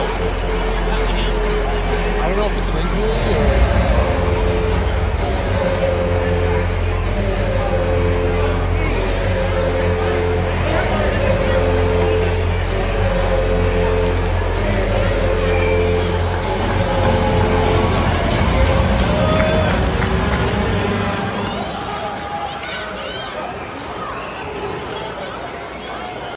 I don't know if it's an injury or...